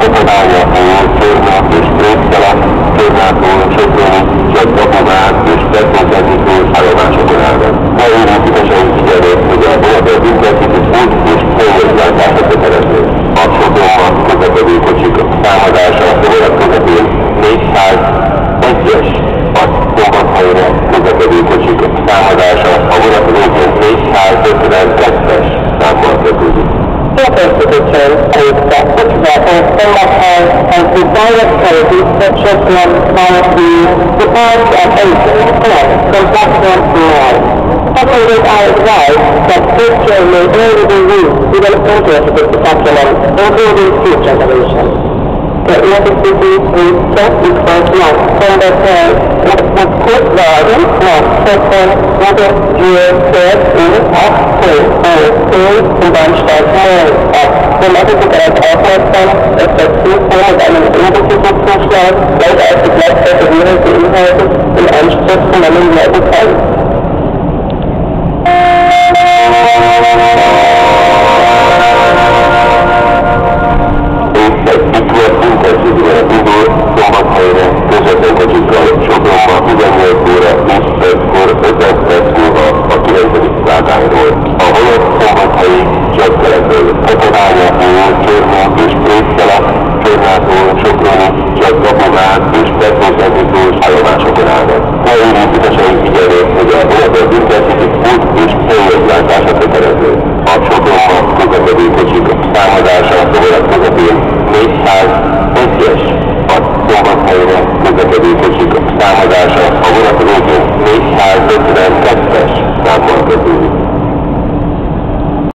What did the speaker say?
Copenhagen, we will turn on the straight track, turn on to the Természetesen előtte kutatás szombathely and the direct service that should run via the departs and entries from advised that this train may only be used with an interest document, including seat reservation. The electricity just equals one from the train with the quick volume of second third in of two and two in Bahnsteig Nord have blood as the blood that the human being has an unstressful money magic time. Thank you. támadására foglalkozott 400 egyes a szombathelyre közlekedési támadására foglalkozott 405